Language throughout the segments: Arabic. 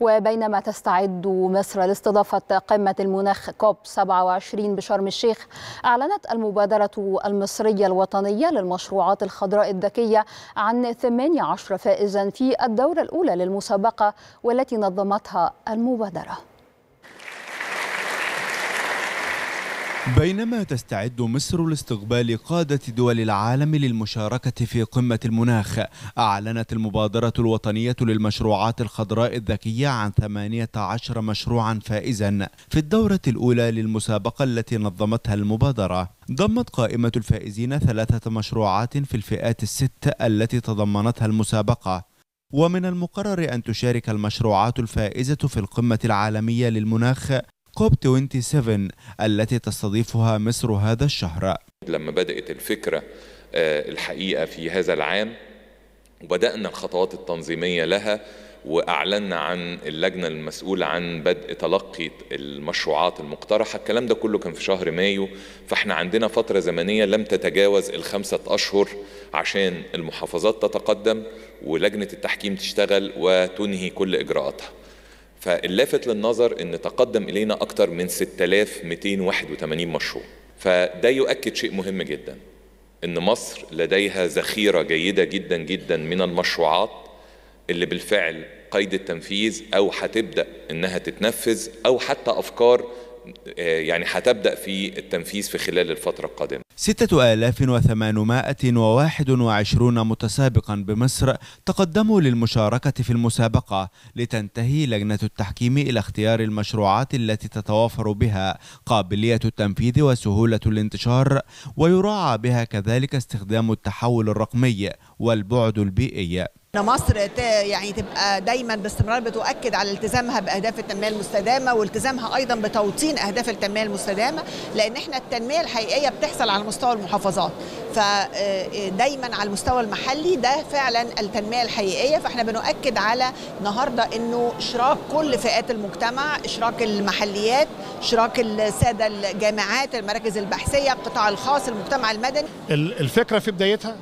وبينما تستعد مصر لاستضافة قمة المناخ كوب 27 بشرم الشيخ أعلنت المبادرة المصرية الوطنية للمشروعات الخضراء الذكية عن 18 فائزا في الدورة الأولى للمسابقة والتي نظمتها المبادرة. بينما تستعد مصر لاستقبال قادة دول العالم للمشاركة في قمة المناخ أعلنت المبادرة الوطنية للمشروعات الخضراء الذكية عن 18 مشروعا فائزا في الدورة الأولى للمسابقة التي نظمتها المبادرة. ضمت قائمة الفائزين ثلاثة مشروعات في الفئات الست التي تضمنتها المسابقة. ومن المقرر أن تشارك المشروعات الفائزة في القمة العالمية للمناخ كوب 27 التي تستضيفها مصر هذا الشهر. لما بدأت الفكرة الحقيقة في هذا العام وبدأنا الخطوات التنظيمية لها وأعلنا عن اللجنة المسؤولة عن بدء تلقي المشروعات المقترحة. الكلام ده كله كان في شهر مايو فإحنا عندنا فترة زمنية لم تتجاوز الخمسة أشهر عشان المحافظات تتقدم ولجنة التحكيم تشتغل وتنهي كل إجراءاتها. فاللافت للنظر إن تقدم إلينا أكثر من 6281 مشروع. فده يؤكد شيء مهم جدا إن مصر لديها ذخيرة جيدة جدا جدا من المشروعات اللي بالفعل قيد التنفيذ أو هتبدأ إنها تتنفذ أو حتى أفكار يعني هتبدأ في التنفيذ في خلال الفترة القادمة. 6821 متسابقا بمصر تقدموا للمشاركة في المسابقة لتنتهي لجنة التحكيم إلى اختيار المشروعات التي تتوافر بها قابلية التنفيذ وسهولة الانتشار ويراعى بها كذلك استخدام التحول الرقمي والبعد البيئي. إن مصر يعني تبقى دايما باستمرار بتؤكد على التزامها بأهداف التنمية المستدامة والتزامها أيضا بتوطين أهداف التنمية المستدامة لأن إحنا التنمية الحقيقية بتحصل على مستوى المحافظات. فدايما على المستوى المحلي ده فعلا التنمية الحقيقية. فإحنا بنؤكد على النهارده إنه إشراك كل فئات المجتمع إشراك المحليات إشراك السادة الجامعات المراكز البحثية القطاع الخاص المجتمع المدني. الفكرة في بدايتها؟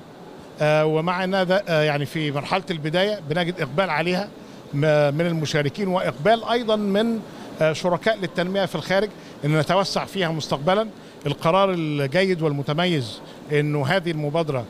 ومع انها يعني في مرحلة البداية بنجد إقبال عليها من المشاركين وإقبال أيضا من شركاء للتنمية في الخارج إن نتوسع فيها مستقبلا. القرار الجيد والمتميز انه هذه المبادرة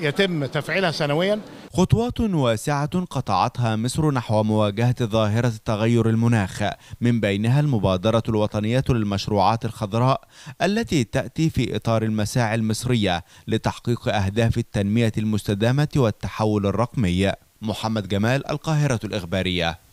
يتم تفعيلها سنويا. خطوات واسعة قطعتها مصر نحو مواجهة ظاهرة تغير المناخ. من بينها المبادرة الوطنية للمشروعات الخضراء التي تأتي في إطار المساعي المصرية لتحقيق أهداف التنمية المستدامة والتحول الرقمي. محمد جمال القاهرة الإخبارية.